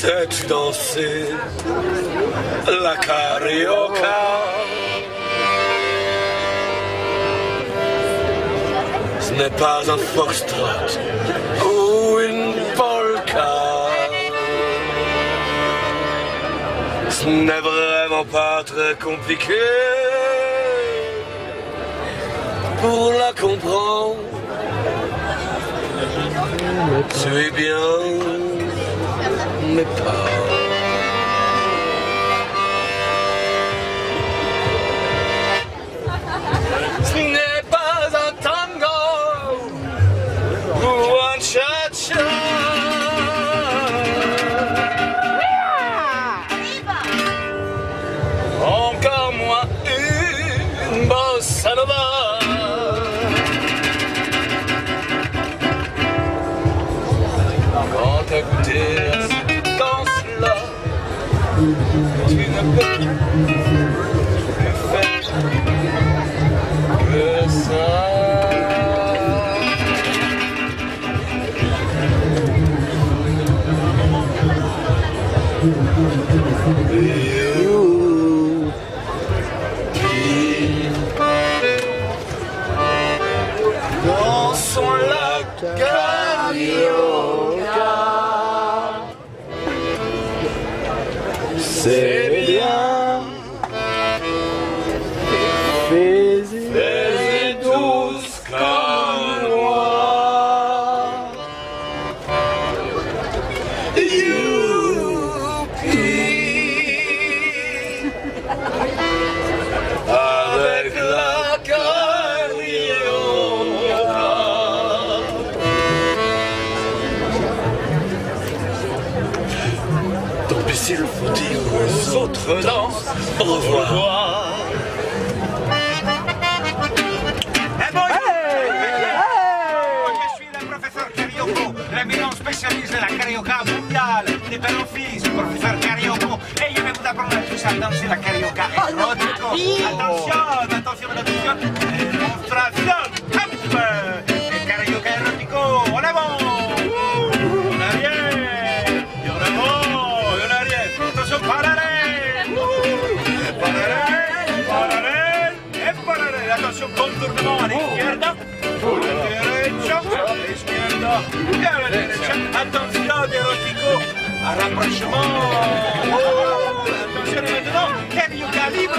Sais-tu danser la carioca? Ce n'est pas un foxtrot ou une polka. Ce n'est vraiment pas très compliqué pour la comprendre. Tu es bien, pas. Ce n'est pas un tango ou un cha-cha. Encore moins une bossa nova. Carioca. C'est au revoir. Remirón especialista de la carioca mundial de pelo perfil, profesor carioco. Ella me gusta por una tusa danza la carioca ah, erótico. Atención, atención, atención. Demostración. El carioca erótico. Attention, des roticots à rapprochement. Oh, attention, et maintenant, quel calibre.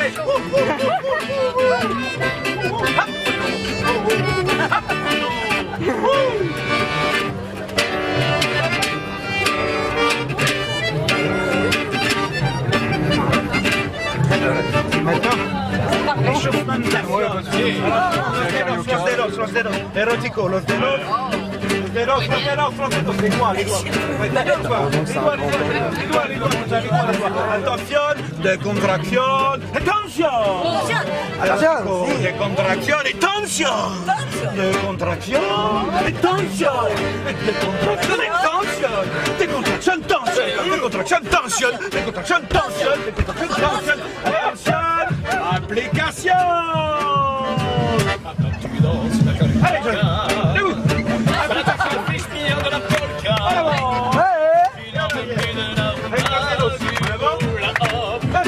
Dedos, los dedos. Les doigts, les Les les les. Attention, décontraction. Attention. Attention. Décontraction et tension. Décontraction et tension. Décontraction et tension. Décontraction, tension. Décontraction, tension. Décontraction, tension. Décontraction, tension.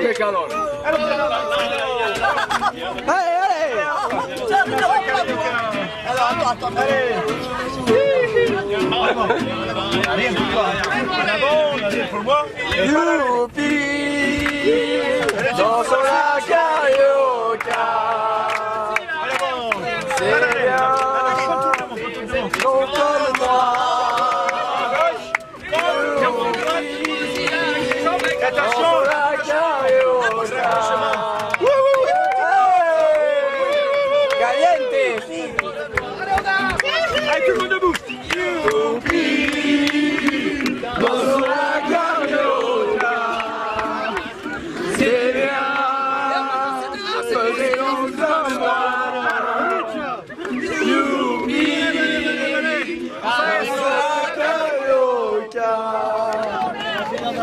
¡Qué calor! ¡Ale, ale! Fait dans son accordéon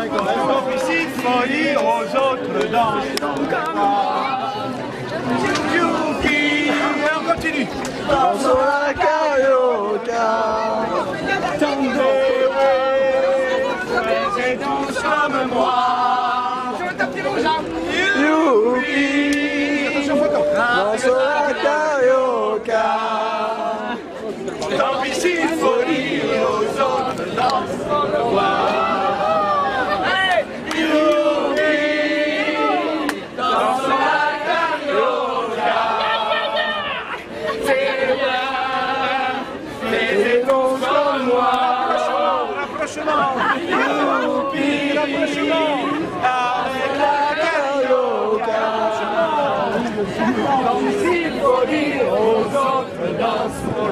Ici, folie aux autres danses. Et on continue. Dans la carioca. Attendez, faisez tous comme moi. Youpi, Attention, photo. la carioca. Tant pis si folie aux autres danses sans le voir. Faisait donc comme moi. Rapprochement, youpi, rapprochement, avec la. Comme s'il faut dire aux autres danses pour